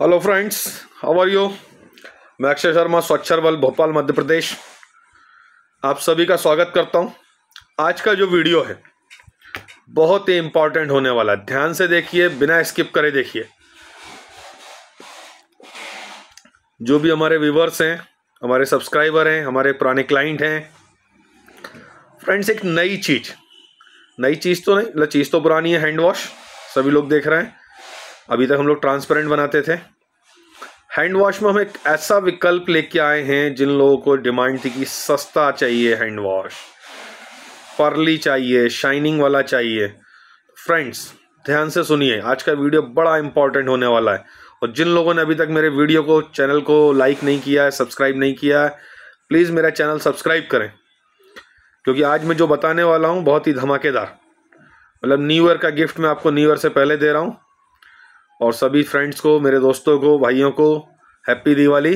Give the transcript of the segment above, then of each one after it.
Hello friends how are you मैं अक्षय शर्मा, स्वच्छर बल, भोपाल, मध्य प्रदेश। आप सभी का स्वागत करता हूँ। आज का जो वीडियो है, बहुत ही इंपॉर्टेंट होने वाला है। ध्यान से देखिए, बिना स्किप करे देखिए। जो भी हमारे व्यूवर्स हैं, हमारे सब्सक्राइबर हैं, हमारे पुराने क्लाइंट हैं फ्रेंड्स एक नई चीज़। नई चीज़ तो नहीं मतलब चीज़ तो पुरानी है हैंड वॉश सभी लोग देख रहे हैं। अभी तक हम लोग ट्रांसपेरेंट बनाते थे। हैंड वॉश में हम एक ऐसा विकल्प लेके आए हैं जिन लोगों को डिमांड थी कि सस्ता चाहिए हैंड वॉश परली चाहिए शाइनिंग वाला चाहिए। फ्रेंड्स ध्यान से सुनिए, आज का वीडियो बड़ा इंपॉर्टेंट होने वाला है। और जिन लोगों ने अभी तक मेरे वीडियो को चैनल को लाइक नहीं किया है सब्सक्राइब नहीं किया है प्लीज़ मेरा चैनल सब्सक्राइब करें। क्योंकि आज मैं जो बताने वाला हूँ, बहुत ही धमाकेदार। मतलब न्यू ईयर का गिफ्ट मैं आपको न्यू ईयर से पहले दे रहा हूँ। और सभी फ्रेंड्स को, मेरे दोस्तों को, भाइयों को हैप्पी दिवाली।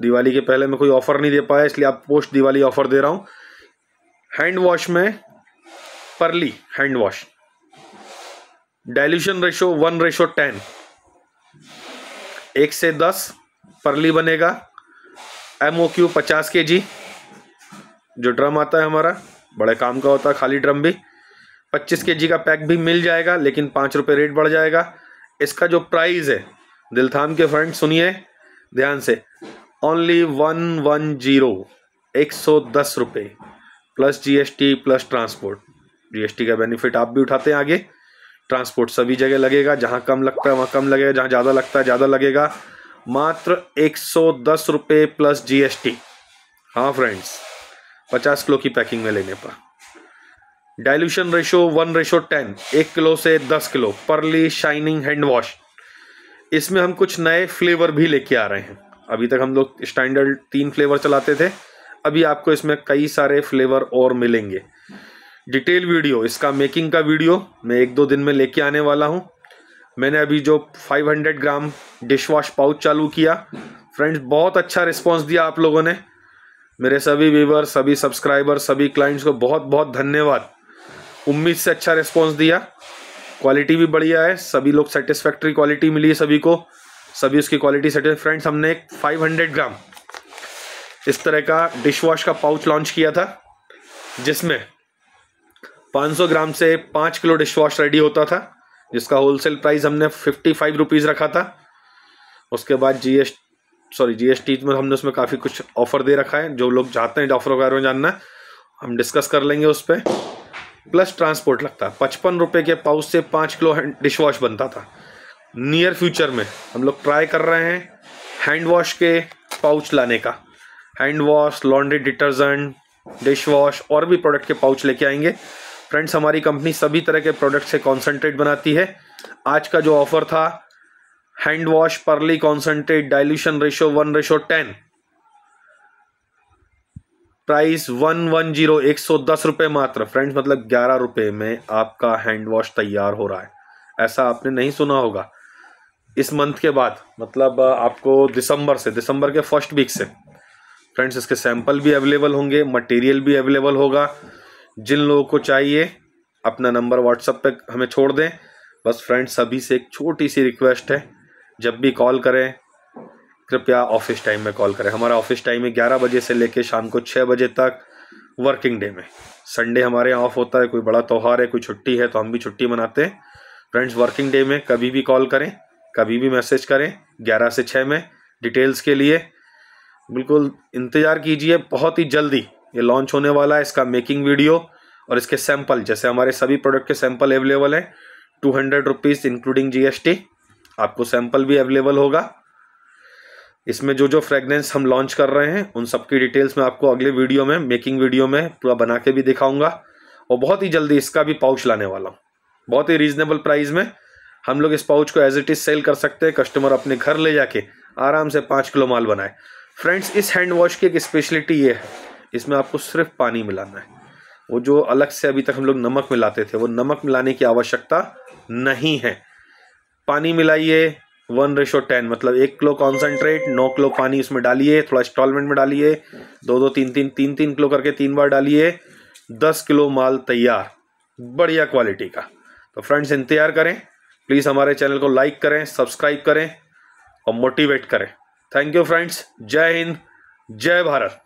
दिवाली के पहले मैं कोई ऑफ़र नहीं दे पाया, इसलिए आप पोस्ट दिवाली ऑफ़र दे रहा हूँ। हैंड वॉश में pearly hand wash dilution ratio one ratio ten एक से दस परली बनेगा। एम ओ क्यू पचास के जी। जो ड्रम आता है हमारा, बड़े काम का होता है, खाली ड्रम भी। पच्चीस के जी का पैक भी मिल जाएगा, लेकिन पाँच रुपये रेट बढ़ जाएगा। इसका जो प्राइस है दिल थाम के फ्रेंड सुनिए ध्यान से। ओनली वन वन ज़ीरो एक सौ दस रुपये plus GST plus transport GST का बेनिफिट आप भी उठाते हैं आगे। ट्रांसपोर्ट सभी जगह लगेगा, जहाँ कम लगता है, वहाँ कम लगेगा, जहाँ ज़्यादा लगता है, ज़्यादा लगेगा। मात्र एक सौ दस रुपये प्लस जीएसटी हाँ फ्रेंड्स पचास किलो की पैकिंग में लेने पर। Dilution ratio, one ratio, ten. एक किलो से दस kilo. Pearly, shining hand wash इसमें हम कुछ नए फ्लेवर भी लेके आ रहे हैं। अभी तक हम लोग स्टैंडर्ड तीन फ्लेवर चलाते थे। अभी आपको इसमें कई सारे फ्लेवर और मिलेंगे। डिटेल वीडियो, इसका मेकिंग का वीडियो मैं एक दो दिन में लेके आने वाला हूँ। मैंने अभी जो 500 ग्राम डिश वॉश पाउच चालू किया। फ्रेंड्स, बहुत अच्छा रिस्पांस दिया आप लोगों ने। मेरे सभी व्यूवर सभी सब्सक्राइबर सभी क्लाइंट्स को बहुत बहुत धन्यवाद। उम्मीद से अच्छा रिस्पॉन्स दिया। क्वालिटी भी बढ़िया है। सभी लोग सेटिस्फैक्ट्री क्वालिटी मिली है सभी को। सभी उसकी क्वालिटी सेटिस फ्रेंड्स हमने एक 500 ग्राम इस तरह का डिश वॉश का पाउच लॉन्च किया था, जिसमें 500 ग्राम से पाँच किलो डिश वॉश रेडी होता था, जिसका होलसेल प्राइस हमने फिफ्टी फाइव रुपीज़ रखा था। उसके बाद G S sorry G S T में हमने उसमें काफ़ी कुछ ऑफ़र दे रखा है। जो लोग चाहते हैं ऑफ़र वगैरह में जानना, हम डिस्कस कर लेंगे उस पर प्लस ट्रांसपोर्ट लगता। है पचपन रुपये के पाउच से पाँच किलो डिश वॉश बनता था। नियर फ्यूचर में हम लोग ट्राई कर रहे हैं हैंड वॉश के पाउच लाने का। Hand wash laundry detergent dish wash और भी प्रोडक्ट के पाउच लेके आएँगे। फ्रेंड्स हमारी कंपनी सभी तरह के प्रोडक्ट से कॉन्सेंट्रेट बनाती है। आज का जो ऑफ़र था hand wash pearly concentrate dilution ratio one ratio ten price one one zero एक सौ दस रुपये मात्र। फ्रेंड्स मतलब ग्यारह रुपये में आपका हैंड वॉश तैयार हो रहा है। ऐसा आपने नहीं सुना होगा। इस मंथ के बाद मतलब आपको दिसंबर से, दिसंबर के फ़र्स्ट वीक से, फ्रेंड्स, इसके सैंपल भी अवेलेबल होंगे, मटेरियल भी अवेलेबल होगा। जिन लोगों को चाहिए, अपना नंबर व्हाट्सएप पे हमें छोड़ दें। बस फ्रेंड्स, सभी से एक छोटी सी रिक्वेस्ट है, जब भी कॉल करें कृपया ऑफ़िस टाइम में कॉल करें। हमारा ऑफ़िस टाइम है ग्यारह बजे से लेकर शाम को छः बजे तक वर्किंग डे में। संडे हमारे यहाँ ऑफ़ होता है, कोई बड़ा त्यौहार है, कोई छुट्टी है तो हम भी छुट्टी मनाते हैं। फ्रेंड्स, वर्किंग डे में कभी भी कॉल करें, कभी भी मैसेज करें, ग्यारह से छः में डिटेल्स के लिए। बिल्कुल इंतज़ार कीजिए, बहुत ही जल्दी ये लॉन्च होने वाला है इसका मेकिंग वीडियो और इसके सैंपल। जैसे हमारे सभी प्रोडक्ट के सैंपल अवेलेबल हैं, two hundred rupees, including GST, आपको सैंपल भी अवेलेबल होगा। इसमें जो जो फ्रेगनेंस हम लॉन्च कर रहे हैं, उन सबकी डिटेल्स मैं आपको अगले वीडियो में मेकिंग वीडियो में पूरा बना के भी दिखाऊँगा। और बहुत ही जल्दी इसका भी पाउच लाने वाला हूँ। बहुत ही रीजनेबल प्राइस में हम लोग इस पाउच को एज इट इज़ सेल कर सकते हैं। कस्टमर अपने घर ले जाके आराम से पाँच किलो माल बनाए। फ्रेंड्स इस हैंड वॉश की एक स्पेशलिटी ये है। इसमें आपको सिर्फ़ पानी मिलाना है। वो जो अलग से अभी तक हम लोग नमक मिलाते थे, वो नमक मिलाने की आवश्यकता नहीं है। पानी मिलाइए वन रेशो टेन मतलब एक किलो कॉन्सेंट्रेट नौ किलो पानी उसमें डालिए, थोड़ा इंस्टॉलमेंट में डालिए, दो दो, तीन तीन तीन तीन किलो करके तीन बार डालिए, दस किलो माल तैयार, बढ़िया क्वालिटी का। तो फ्रेंड्स इंतज़ार करें। प्लीज़ हमारे चैनल को लाइक करें सब्सक्राइब करें और मोटिवेट करें। थैंक यू फ्रेंड्स जय हिंद, जय भारत।